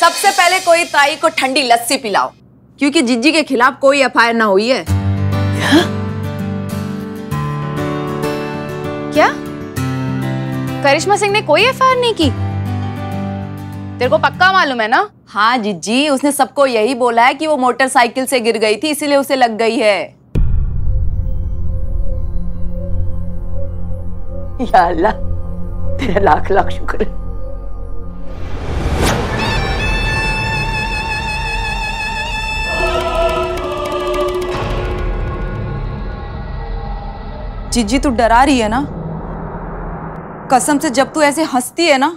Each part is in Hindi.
सबसे पहले कोई ताई को ठंडी लस्सी पिलाओ क्योंकि जिज्जी के खिलाफ कोई एफ़ ना हुई है। क्या? करिश्मा सिंह ने कोई एफ़ नहीं की? तेरे को पक्का मालूम है ना? हाँ जिज्जी उसने सबको यही बोला है कि वो मोटरसाइकिल से गिर गई थी इसीलिए उसे लग गई है। या अल्लाह तेरा लाख लाख शुक्र। है जिज्जी तू डरा रही है ना? कसम से जब तू ऐसे हंसती है ना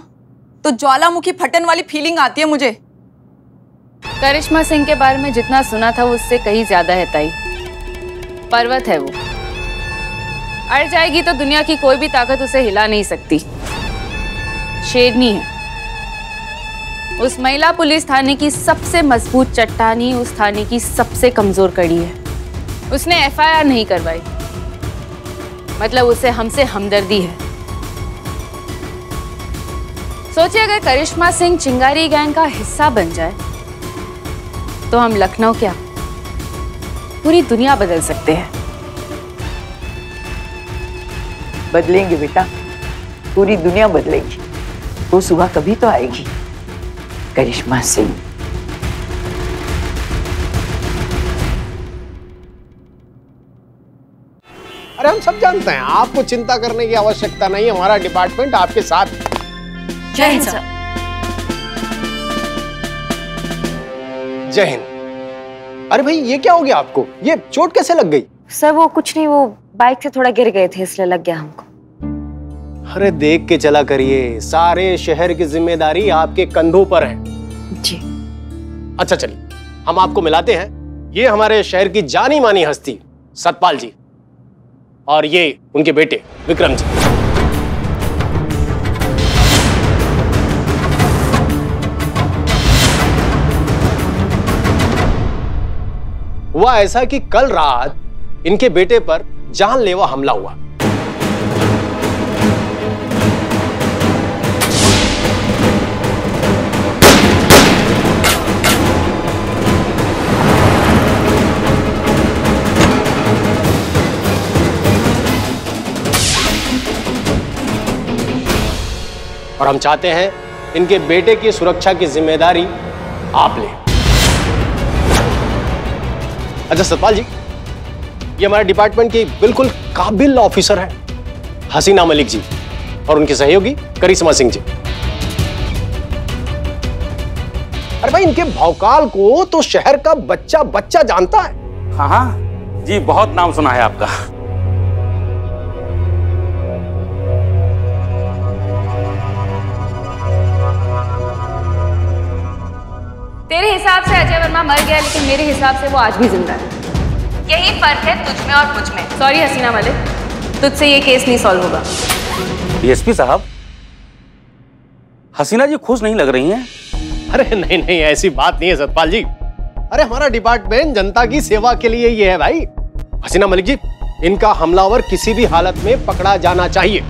तो ज्वालामुखी फटन वाली फीलिंग आती है मुझे। करिश्मा सिंह के बारे में जितना सुना था, वो उससे कहीं ज़्यादा है ताई। पर्वत है वो। अड़ जाएगी तो दुनिया की कोई भी ताकत उसे हिला नहीं सकती। शेरनी है। उस महिला पुलिस थाने की सबसे मज़बूत चट्टानी, उस थाने की सबसे कमज़ोर कड़ी है। उसने एफआईआर नहीं करवाई। मतलब उसे हमसे हमदर्दी है। सोचिए, अगर करिश्मा सिंह चिंगारी गैंग का हिस्सा बन जाए तो हम लखनऊ क्या पूरी दुनिया बदल सकते हैं? बदलेंगे बेटा, पूरी दुनिया बदलेगी। वो सुबह कभी तो आएगी, करिश्मा सिंह। अरे हम सब जानते हैं आपको चिंता करने की आवश्यकता नहीं हमारा डिपार्टमेंट आपके साथ। जय हिंद सर। जय हिंद। अरे भाई ये क्या हो गया आपको? ये चोट कैसे लग गई? सर वो कुछ नहीं वो बाइक से थोड़ा गिर गए थे इसलिए लग गया हमको। अरे देख के चला करिए सारे शहर की ज़िम्मेदारी आपके कंधों पर है। जी। अच्छा चलिए हम आपको मिलाते हैं। ये हमारे शहर की जानी मानी हस्ती सतपाल जी। और ये उनके बेटे विक्रम जी। हुआ ऐसा कि कल रात इनके बेटे पर जानलेवा हमला हुआ। और हम चाहते हैं इनके बेटे की सुरक्षा की ज़िम्मेदारी आप लें। अच्छा सतपाल जी, ये हमारे डिपार्टमेंट की बिल्कुल काबिल ऑफिसर है, हसीना मलिक जी, और उनके सहयोगी करिश्मा सिंह जी। अरे भाई, इनके भौकाल को तो शहर का बच्चा बच्चा जानता है। हाँ हाँ जी, बहुत नाम सुना है आपका। तेरे हिसाब से अजय वर्मा मर गया लेकिन मेरे हिसाब से वो आज भी ज़िंदा है। यही फ़र्क है तुझ में और मुझमें। सॉरी हसीना मलिक तुझसे ये केस नहीं सॉल्व होगा। डीएसपी साहब हसीना जी खुश नहीं लग रही हैं? अरे नहीं नहीं ऐसी बात नहीं है सतपाल जी। अरे हमारा डिपार्टमेंट जनता की सेवा के लिए ये है भाई। हसीना मलिक जी इनका हमलावर किसी भी हालत में पकड़ा जाना चाहिए।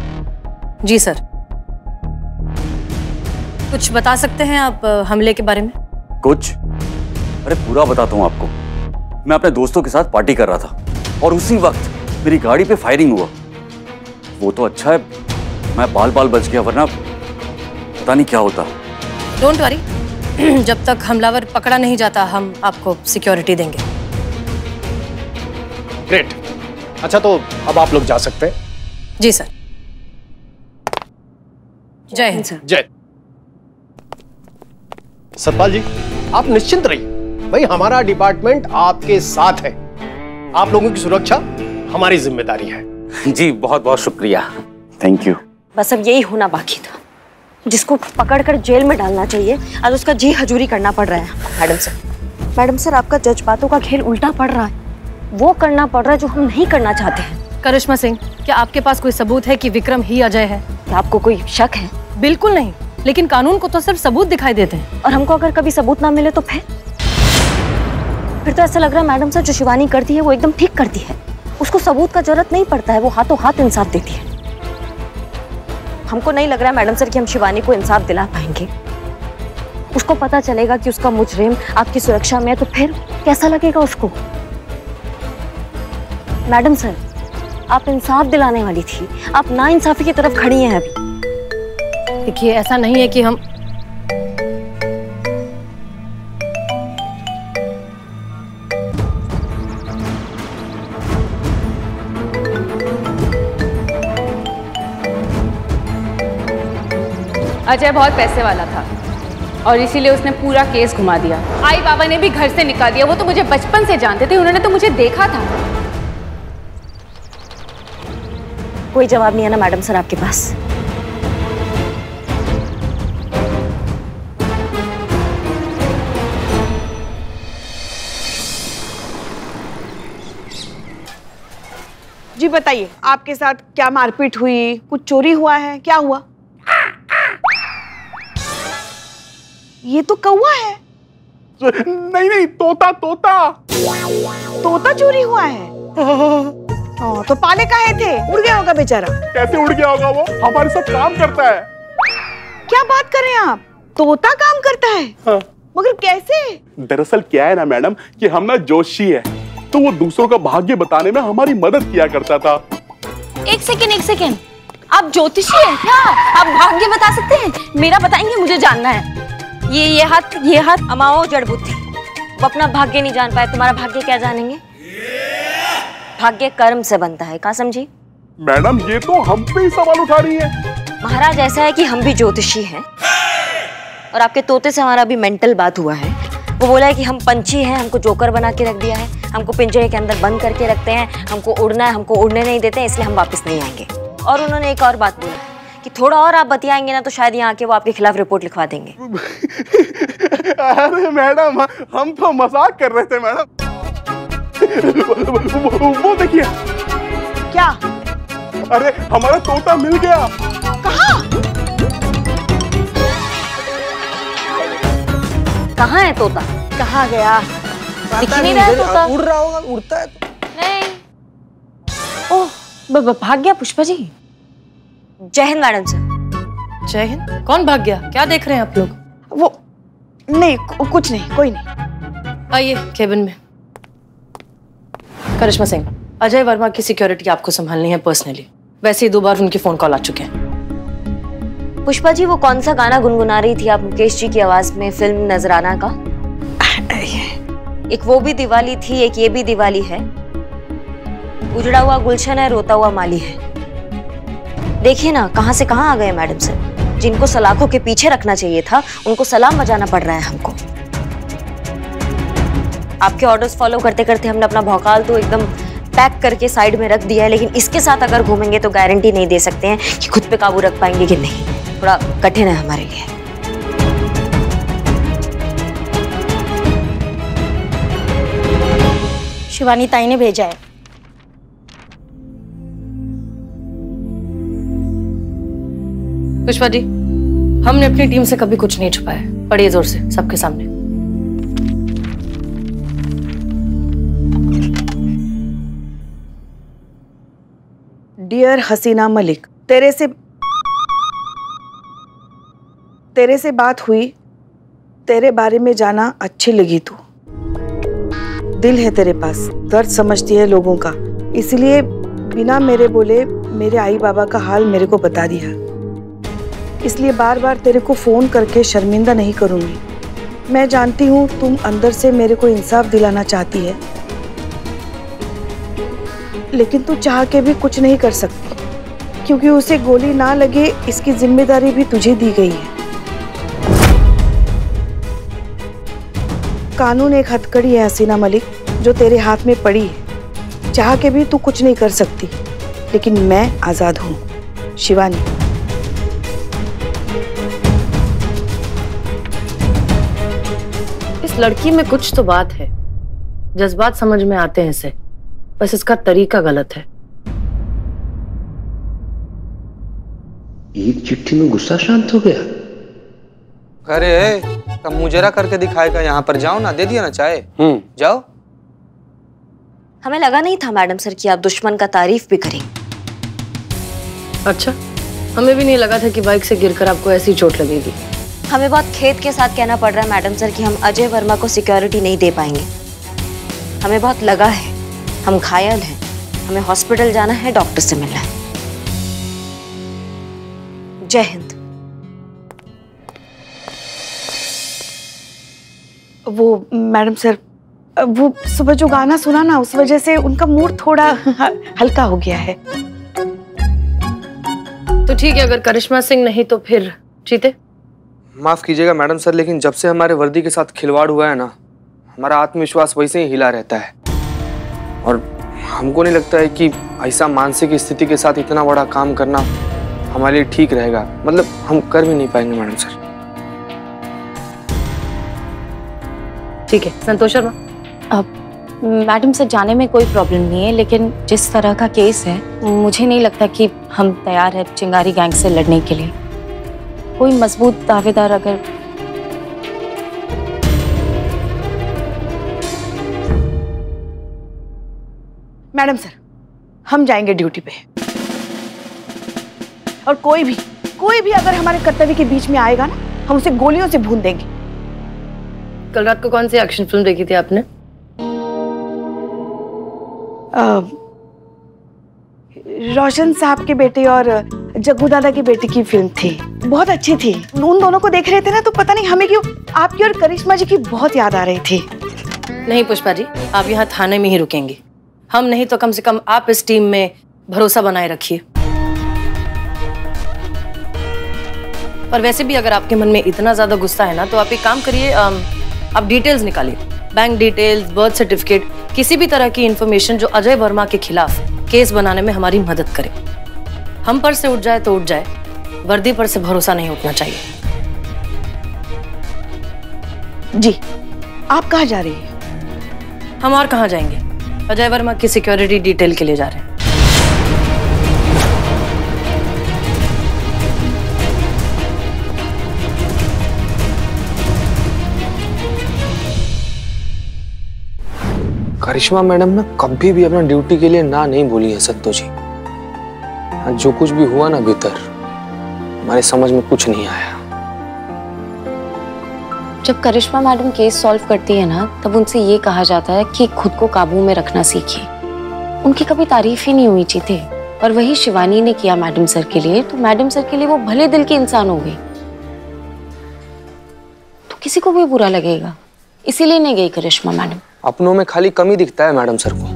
जी सर। कुछ बता सकते हैं आप हमले के बारे में? कुछ? अरे पूरा बताता हूँ आपको। मैं अपने दोस्तों के साथ पार्टी कर रहा था और उसी वक्त मेरी गाड़ी पे फायरिंग हुआ। वो तो अच्छा है मैं बाल बाल बच गया वरना पता नहीं क्या होता। डोंट वरी जब तक हमलावर पकड़ा नहीं जाता हम आपको सिक्योरिटी देंगे। ग्रेट अच्छा तो अब आप लोग जा सकते हैं। जी सर जय हिंद सर जय। सतपाल जी। आप निश्चिंत रहिए। भाई हमारा डिपार्टमेंट आपके साथ है। आप लोगों की सुरक्षा हमारी ज़िम्मेदारी है। जी बहुत बहुत शुक्रिया। थैंक यू बस अब यही होना बाकी था। जिसको पकड़कर जेल में डालना चाहिए आज उसका जी हजूरी करना पड़ रहा है। Madam sir. मैडम सर आपका जज्बातों का खेल उल्टा पड़ रहा है। वो करना पड़ रहा है जो हम नहीं करना चाहते हैं। करिश्मा सिंह क्या आपके पास कोई सबूत है कि विक्रम ही अजय है? क्या आपको कोई शक है? बिल्कुल नहीं। लेकिन कानून को तो सिर्फ़ सबूत दिखाई देते हैं। और हमको अगर कभी सबूत ना मिले तो फिर? फिर तो ऐसा लग रहा है मैडम सर, जो शिवानी करती है, वो एकदम ठीक करती है। उसको सबूत का ज़रूरत नहीं पड़ता है, वो हाथों हाथ इंसाफ देती है। हमको नहीं लग रहा है मैडम सर कि हम शिवानी को इंसाफ दिला पाएँगे। उसको पता चलेगा कि उसका मुजरिम आपकी सुरक्षा में है तो फिर कैसा लगेगा उसको? मैडम सर, आप इंसाफ दिलाने वाली थी। आप ना इंसाफी की तरफ़ खड़ी हैं अभी। देखिए ऐसा नहीं है कि हम अजय बहुत पैसे वाला था और इसीलिए उसने पूरा केस घुमा दिया। आई बाबा ने भी घर से निकाल दिया। वो तो मुझे बचपन से जानते थे उन्होंने तो मुझे देखा था। कोई जवाब नहीं है ना मैडम सर आपके पास। जी बताइए आपके साथ क्या मारपीट हुई? कुछ चोरी हुआ है? क्या हुआ? ये तो कौवा है। नहीं नहीं तोता तोता। तोता चोरी हुआ है? हाँ, तो पाले काहे थे? उड़ गया होगा बेचारा। कैसे उड़ गया होगा वो? हमारे साथ काम करता है। क्या बात कर रहे हैं आप? तोता काम करता है? हाँ। मगर कैसे? दरअसल क्या है ना मैडम कि हम ना जोशी है। तो वो दूसरों का भाग्य बताने में हमारी मदद किया करता था। एक सेकेंड एक सेकेंड। आप ज्योतिषी हैं क्या? आप भाग्य बता सकते हैं? मेरा बताएँगे मुझे जानना है। ये ये हाथ ये हाथ अमाओ जड़ बुद्धि। वो अपना भाग्य नहीं जान पाए तुम्हारा भाग्य क्या जानेंगे? भाग्य कर्म से बनता है कहा समझी? मैडम ये तो हम पे ही सवाल उठा रही है। महाराज ऐसा है कि हम भी ज्योतिषी हैं। और आपके तोते से हमारा अभी मेंटल बात हुआ है। वो बोला है कि हम पंछी हैं हमको जोकर बना के रख दिया है हमको पिंजरे के अंदर बंद करके रखते हैं हमको उड़ना है हमको उड़ने नहीं देते हैं इसलिए हम वापस नहीं आएँगे। और उन्होंने एक और बात बोली कि थोड़ा और आप बतियाएँगे ना तो शायद यहाँ आके वो आपके खिलाफ रिपोर्ट लिखवा देंगे। अरे मैडम हम तो मज़ाक कर रहे थे मैडम। वो- वो देखिए। क्या? अरे हमारा तोता मिल गया। कहाँ? है तोता? कहा गया? दिख नहीं रहा तोता। उड़ रहा होगा उड़ता है तो। नहीं। ओह भाग गया पुष्पा जी? जय हिंद मैडम सर। जय हिंद? कौन भाग गया? क्या देख रहे हैं आप लोग? वो नहीं कुछ नहीं कोई नहीं। आइए केबिन में। करिश्मा सिंह अजय वर्मा की सिक्योरिटी आपको संभालनी है पर्सनली वैसे ही दो बार उनके फ़ोन कॉल आ चुके हैं। पुष्पा जी, वो कौन सा गाना गुनगुना रही थी आप मुकेश जी की आवाज़ में, फ़िल्म नजराना का? एक वो भी दिवाली थी, एक ये भी दिवाली है। उजड़ा हुआ गुलशन है, रोता हुआ माली है। देखिए ना, कहाँ से कहाँ आ गए मैडम सर? जिनको सलाखों के पीछे रखना चाहिए था, उनको सलाम बजाना पड़ रहा है हमको। आपके ऑर्डर्स फॉलो करते करते हमने अपना भौकाल तो एकदम पैक करके साइड में रख दिया है, लेकिन इसके साथ अगर घूमेंगे तो गारंटी नहीं दे सकते हैं कि खुद पे काबू रख पाएँगे कि नहीं। थोड़ा कठिन है हमारे लिए। शिवानी ताई ने भेजा है। पुष्पा जी हमने अपनी टीम से कभी कुछ नहीं छुपाया पढ़िए ज़ोर से सबके सामने। डियर हसीना मलिक तेरे से तेरे से बात हुई, तेरे बारे में जाना अच्छी लगी तू। दिल है तेरे पास, दर्द समझती है लोगों का। इसलिए बिना मेरे बोले, मेरे आई बाबा का हाल मेरे को बता दिया। इसलिए बार बार तेरे को फ़ोन करके शर्मिंदा नहीं करूँगी। मैं जानती हूँ तुम अंदर से मेरे को इंसाफ दिलाना चाहती है। लेकिन तू चाह के भी कुछ नहीं कर सकती, क्योंकि उसे गोली ना लगे, इसकी ज़िम्मेदारी भी तुझे दी गई है। कानून एक हथकड़ी है हसीना मलिक जो तेरे हाथ में पड़ी है। चाह के भी तू कुछ नहीं कर सकती लेकिन मैं आज़ाद हूँ। शिवानी। इस लड़की में कुछ तो बात है। जज्बात समझ में आते हैं इसे बस इसका तरीका गलत है। एक चिट्ठी में गुस्सा शांत हो गया? अरे कब मुजरा करके दिखाएगा? यहाँ पर जाओ ना दे दिया ना चाय। जाओ। हमें लगा नहीं था मैडम सर कि आप दुश्मन का तारीफ़ भी करें। अच्छा हमें भी नहीं लगा था कि बाइक से गिरकर आपको ऐसी चोट लगेगी। हमें बहुत खेत के साथ कहना पड़ रहा है मैडम सर कि हम अजय वर्मा को सिक्योरिटी नहीं दे पाएँगे। हमें बहुत लगा है हम घायल हैं हमें हॉस्पिटल जाना है डॉक्टर से मिलना है। जय हिंद। वो मैडम सर वो सुबह जो गाना सुना ना उस वजह से उनका मूड थोड़ा हल्का हो गया है। तो ठीक है अगर करिश्मा सिंह नहीं तो फिर जीते। माफ़ कीजिएगा मैडम सर लेकिन जब से हमारे वर्दी के साथ खिलवाड़ हुआ है ना हमारा आत्मविश्वास वैसे ही हिला रहता है। और हमको नहीं लगता है कि ऐसा मानसिक स्थिति के साथ इतना बड़ा काम करना हमारे लिए ठीक रहेगा। मतलब हम कर भी नहीं पाएँगे मैडम सर। ठीक है संतोष शर्मा। अब मैडम सर जाने में कोई प्रॉब्लम नहीं है लेकिन जिस तरह का केस है मुझे नहीं लगता कि हम तैयार है चिंगारी गैंग से लड़ने के लिए। कोई मज़बूत दावेदार अगर मैडम सर हम जाएँगे ड्यूटी पे। और कोई भी कोई भी अगर हमारे कर्तव्य के बीच में आएगा ना हम उसे गोलियों से भून देंगे। कल रात को कौन सी एक्शन फ़िल्म देखी थी आपने? रोशन साहब के बेटे और जग्गू दादा की बेटी की फ़िल्म थी। बहुत अच्छी थी। उन दोनों को देख रहे थे ना तो पता नहीं हमें क्यों आपकी और करिश्मा जी की बहुत याद आ रही थी। नहीं पुष्पा जी आप यहाँ थाने में ही रुकेंगे। हम नहीं तो कम से कम आप इस टीम में भरोसा बनाए रखिए। पर वैसे भी अगर आपके मन में इतना ज़्यादा गुस्सा है ना तो आप एक काम करिए आप डिटेल्स निकालिए। बैंक डिटेल्स बर्थ सर्टिफिकेट किसी भी तरह की इंफॉर्मेशन जो अजय वर्मा के खिलाफ केस बनाने में हमारी मदद करे। हम पर से उठ जाए तो उठ जाए वर्दी पर से भरोसा नहीं उठना चाहिए। जी आप कहाँ जा रही हैं? हम और कहाँ जाएँगे? अजय वर्मा की सिक्योरिटी डिटेल के लिए जा रहे हैं। करिश्मा मैडम ना कभी भी अपना ड्यूटी के लिए ना नहीं बोली है सत्तो जी। हाँ, जो कुछ भी हुआ ना भीतर हमारे समझ में कुछ नहीं आया। जब करिश्मा मैडम केस सॉल्व करती है ना तब उनसे ये कहा जाता है कि खुद को काबू में रखना सीखिए। उनकी कभी तारीफ़ ही नहीं हुई चीते और वही शिवानी ने किया मैडम सर के लिए तो मैडम सर के लिए वो भले दिल के इंसान हो गए। तो किसी को भी बुरा लगेगा इसीलिए नहीं गई करिश्मा मैडम। अपनों में खाली कमी दिखता है मैडम सर को।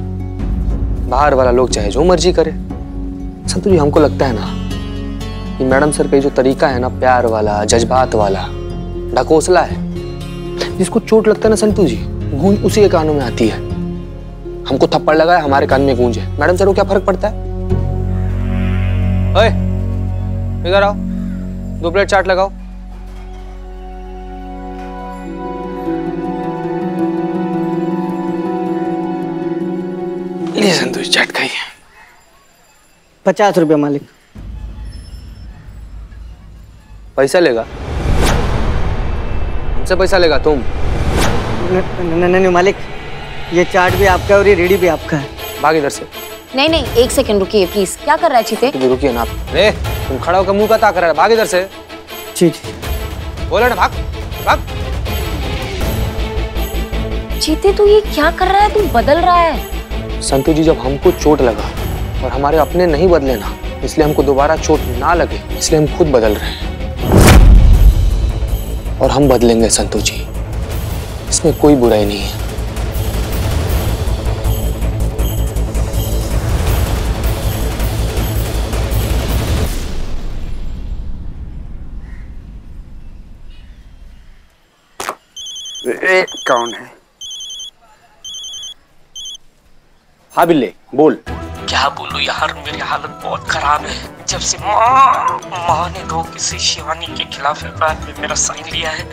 बाहर वाला लोग चाहे जो मर्ज़ी करे। संतु जी, हमको लगता है ना कि मैडम सर का जो तरीका है ना, प्यार वाला, जज्बात वाला, ढकोसला है, जिसको चोट लगता है ना संतु जी, गूंज उसी के कानों में आती है। हमको थप्पड़ लगा है, हमारे कान में गूंज है। मैडम सर को क्या फ़र्क पड़ता है? इधर आओ। दो प्लेट चाट लगाओ। लिए संतोष चाट खाइए पचास रुपये मालिक। पैसा लेगा? हमसे पैसा लेगा तुम? नहीं नहीं मालिक ये चाट भी आपका है और ये रेडी भी आपका है। भाग इधर से। नहीं नहीं एक सेकंड रुकिए प्लीज़ क्या कर रहा है चीते? तुम रुकिए ना आप। रे तुम खड़ा होकर मुँह का ताक रहा है। भाग इधर से। जी। बोले ना भाग भाग। चीते तू ये क्या कर रहा है? तू बदल रहा है। संतु जी, जब हमको चोट लगा और हमारे अपने नहीं बदले ना, इसलिए हमको दोबारा चोट ना लगे, इसलिए हम खुद बदल रहे हैं। और हम बदलेंगे संतु जी। इसमें कोई बुराई नहीं है। कौन है। हाँ बिल्ले बोल। क्या बोलूँ यार मेरी हालत बहुत खराब है। जब से माँ माँ ने दो किसी शिवानी के खिलाफ एफआईआर में मेरा साइन लिया है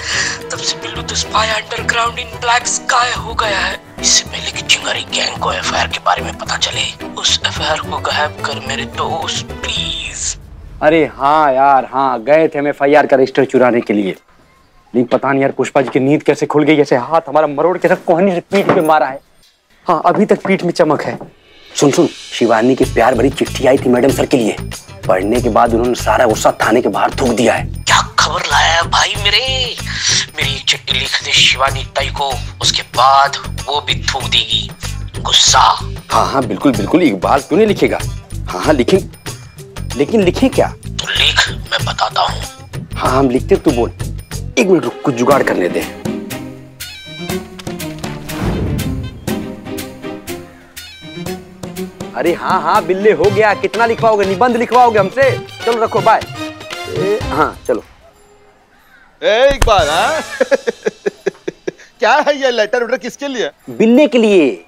तब से बिल्लू तो spy underground in black sky हो गया है। इससे पहले कि चिंगारी गैंग को एफआईआर के बारे में पता चले उस एफआईआर को गायब कर मेरे दोस्त प्लीज़ अरे हाँ यार हाँ गए थे हम एफ़ का रजिस्टर चुराने के लिए। लेकिन पता नहीं यार पुष्पा जी की नींद कैसे खुल गई जैसे हाथ हमारा मरोड़ के साथ कोहनी से पीठ पे मारा है। हाँ अभी तक पीठ में चमक है। सुन सुन शिवानी की प्यार भरी चिट्ठी आई थी मैडम सर के लिए। पढ़ने के बाद उन्होंने सारा गुस्सा थाने के बाहर थूक दिया है। क्या खबर लाया है भाई मेरे? मेरी चिट्ठी लिख दे शिवानी ताई को उसके बाद वो भी थूक देगी। गुस्सा। हाँ हाँ बिल्कुल बिल्कुल इकबाल क्यों नहीं लिखेगा? हाँ हाँ लिखे। लेकिन लिखे क्या? तो लिख मैं बताता हूँ। हाँ हम लिखते तू बोल। एक मिनट रुक कुछ जुगाड़ करने दे। अरे हाँ हाँ बिल्ले हो गया। कितना लिखवाओगे? निबंध लिखवाओगे हमसे? चलो रखो बाय हाँ चलो। एक बार हाँ? क्या है ये लेटर वेटर किसके लिए? बिल्ले के लिए।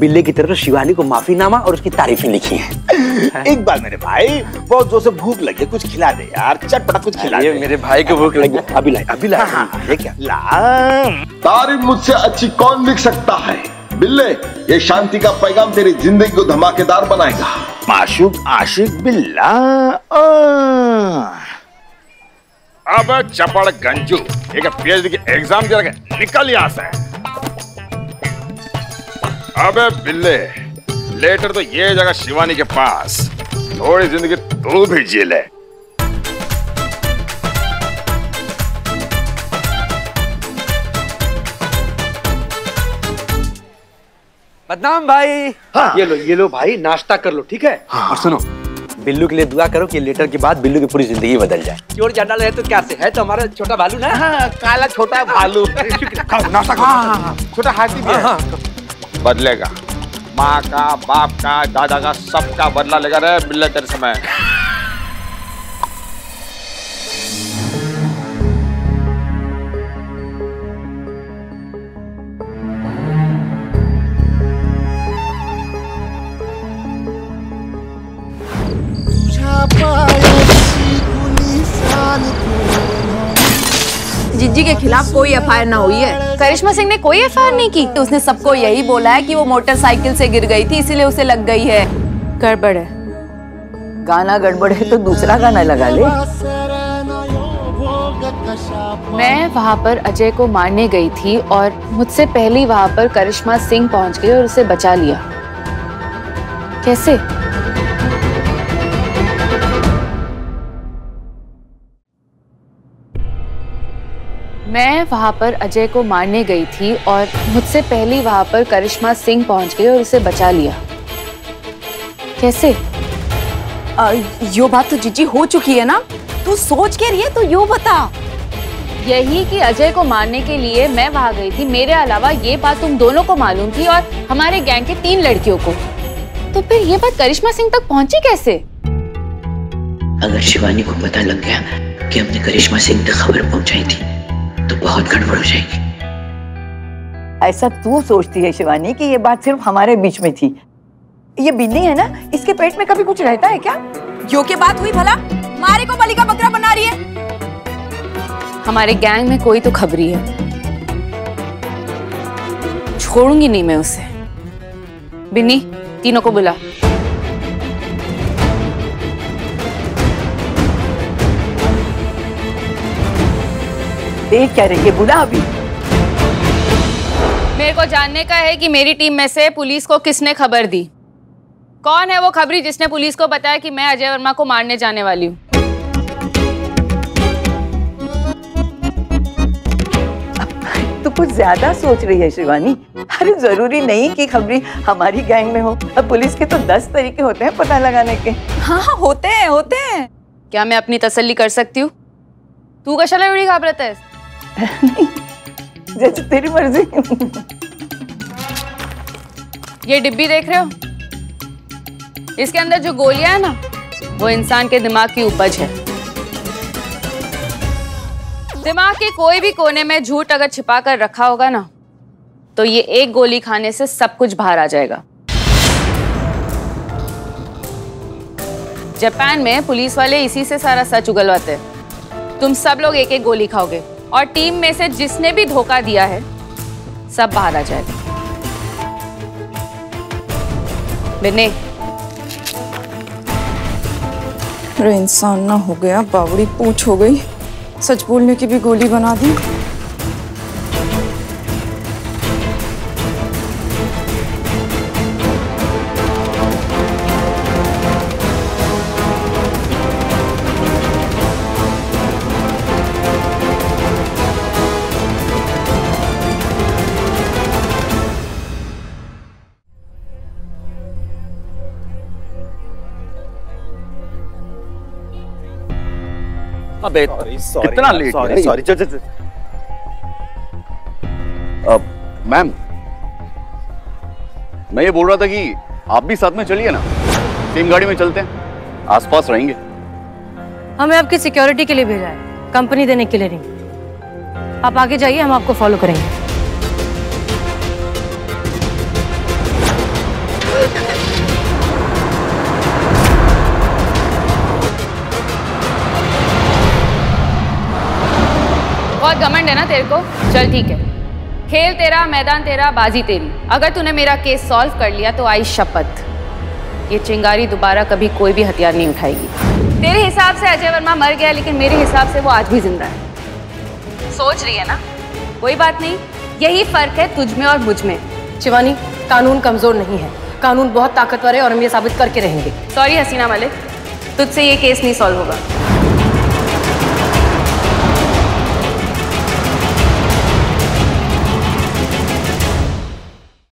बिल्ले की तरफ़ शिवानी को माफीनामा और उसकी तारीफें लिखी हैं। एक बार मेरे भाई बहुत ज़ोर से भूख लगी कुछ खिला दे यार। चटपटा कुछ खिला दे। मेरे भाई को भूख लगी। अभी लाए अभी लाए। हाँ, हाँ, ये क्या? ला तारीफ़ मुझसे अच्छी कौन लिख सकता है? बिल्ले, ये शांति का पैगाम तेरी ज़िंदगी को धमाकेदार बनाएगा। माशूक आशिक बिल्ला अब चपड़ गंजू, एक पीएचडी के एग्ज़ाम दे रखे निकल यहाँ से। अबे बिल्ले, लेटर तो ये जगह शिवानी के पास, थोड़ी ज़िंदगी तू भी जी ले। बदनाम भाई। हाँ। ये लो ये लो भाई नाश्ता कर लो ठीक है? हाँ। और सुनो बिल्लू के लिए दुआ करो कि लेटर के बाद बिल्लू की पूरी ज़िंदगी बदल जाए। चोर चांडा है तो क्या से? है तो हमारा छोटा भालू ना? हाँ, काला छोटा भालू। नाश्ता हाँ, हाँ, हाँ, छोटा हाथी भी है। बदलेगा। माँ का बाप का दादा का सबका बदला लेगा रहे बिल्ला तेरे समय। जिज्जी के खिलाफ कोई एफ़ ना हुई है। करिश्मा सिंह ने कोई एफ़ नहीं की। तो उसने सबको यही बोला है कि वो मोटरसाइकिल से गिर गई थी इसीलिए उसे लग गई है। गड़बड़ है। गाना गड़बड़ है तो दूसरा गाना लगा ले। मैं वहाँ पर अजय को मारने गई थी और मुझसे पहले वहाँ पर करिश्मा सिंह पहुँच गई और उसे बचा लिया। कैसे? मैं वहाँ पर अजय को मारने गई थी और मुझसे पहले वहाँ पर करिश्मा सिंह पहुँच गई और उसे बचा लिया। कैसे? आ, यो बात तो जिज्जी हो चुकी है ना? तू सोच के रही है तो यो बता। यही कि अजय को मारने के लिए मैं वहाँ गई थी। मेरे अलावा ये बात तुम दोनों को मालूम थी और हमारे गैंग के तीन लड़कियों को। तो फिर ये बात करिश्मा सिंह तक पहुँची कैसे? अगर शिवानी को पता लग गया कि हमने करिश्मा सिंह तक खबर पहुंचाई थी बहुत गड़बड़ हो जाएगी। ऐसा तू सोचती है शिवानी कि ये बात सिर्फ़ हमारे बीच में थी। ये बिन्नी है ना? इसके पेट में कभी कुछ रहता है क्या? यो के बात हुई भला? मारे को बलि का बकरा बना रही है। हमारे गैंग में कोई तो खबरी है। छोड़ूँगी नहीं मैं उसे। बिन्नी तीनों को बुला। देख क्या रही है? बुला अभी। मेरे को जानने का है कि मेरी टीम में से पुलिस को किसने खबर दी? कौन है वो खबरी जिसने पुलिस को बताया कि मैं अजय वर्मा को मारने जाने वाली हूँ? तो कुछ ज़्यादा सोच रही है शिवानी। अरे ज़रूरी नहीं कि खबरी हमारी गैंग में हो। अब पुलिस के तो दस तरीके होते हैं पता लगाने के। हाँ हाँ होते हैं होते हैं। क्या मैं अपनी तसल्ली कर सकती हूँ? तू कशाला एवढी घाबरत आहेस जैसे तेरी मर्ज़ी। ये डिब्बी देख रहे हो? इसके अंदर जो गोलियाँ है ना, वो इंसान के दिमाग की उपज है। दिमाग के कोई भी कोने में झूठ अगर छिपा कर रखा होगा ना तो ये एक गोली खाने से सब कुछ बाहर आ जाएगा। जापान में पुलिस वाले इसी से सारा सच उगलवाते हैं। तुम सब लोग एक एक गोली खाओगे। और टीम में से जिसने भी धोखा दिया है, सब बाहर आ जाएगा। अरे इंसान ना हो गया, बावड़ी पूछ हो गई। सच बोलने की भी गोली बना दी। अबे कितना लेट सॉरी सॉरी चल चल मैम मैं ये बोल रहा था कि आप भी साथ में चलिए ना। सेम गाड़ी में चलते हैं। आसपास रहेंगे। हमें आपकी सिक्योरिटी के लिए भेजा है। कंपनी देने के लिए नहीं। आप आगे जाइए हम आपको फॉलो करेंगे। बहुत घमंड है ना तेरे को? चल ठीक है। खेल तेरा मैदान तेरा बाजी तेरी। अगर तूने मेरा केस सॉल्व कर लिया तो आई शपथ। ये चिंगारी दोबारा कभी कोई भी हथियार नहीं उठाएगी। तेरे हिसाब से अजय वर्मा मर गया लेकिन मेरे हिसाब से वो आज भी ज़िंदा है। सोच रही है ना? कोई बात नहीं। यही फ़र्क है तुझ में और मुझमें। शिवानी कानून कमज़ोर नहीं है। कानून बहुत ताकतवर है और हम ये साबित करके रहेंगे। सॉरी हसीना मलिक तुझसे ये केस नहीं सॉल्व होगा।